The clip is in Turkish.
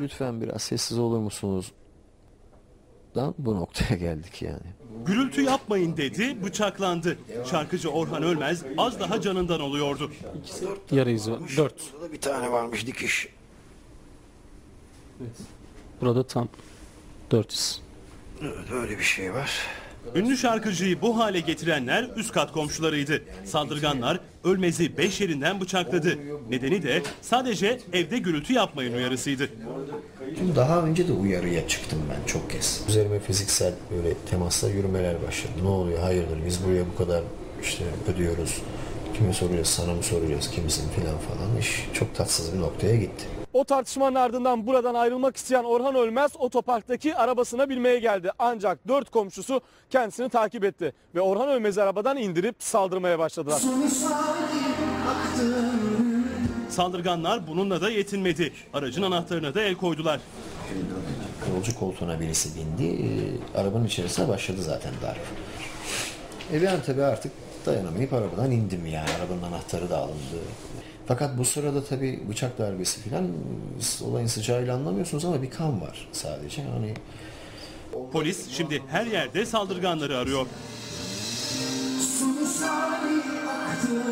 Lütfen biraz sessiz olur musunuz? Dan bu noktaya geldik yani. Gürültü yapmayın dedi, bıçaklandı. Şarkıcı Orhan Ölmez az daha canından oluyordu. Yara izi var. 4. Burada bir tane varmış dikiş. Burada tam 4 iz. Evet öyle bir şey var. Ünlü şarkıcıyı bu hale getirenler üst kat komşularıydı. Saldırganlar Ölmez'i beş yerinden bıçakladı. Nedeni de sadece evde gürültü yapmayın uyarısıydı. Daha önce de uyarıya çıktım ben çok kez. Üzerime fiziksel böyle temasla yürümeler başladı. Ne oluyor hayırdır biz buraya bu kadar işte ödüyoruz. Kime soracağız sana mı soracağız kimsin filan falan. İş çok tatsız bir noktaya gitti. O tartışmanın ardından buradan ayrılmak isteyen Orhan Ölmez otoparktaki arabasına binmeye geldi. Ancak dört komşusu kendisini takip etti ve Orhan Ölmez'i arabadan indirip saldırmaya başladılar. Saldırganlar bununla da yetinmedi. Aracın anahtarına da el koydular. Yolcu koltuğuna birisi bindi. Ee, arabanın içerisine başladı zaten darp. E ben tabii artık dayanamayıp arabadan indim yani. Arabanın anahtarı da alındı. Fakat bu sırada tabii bıçak darbesi falan siz olayın sıcağıyla anlamıyorsunuz ama bir kan var sadece. Hani Polis şimdi her yerde saldırganları arıyor. Sari aktı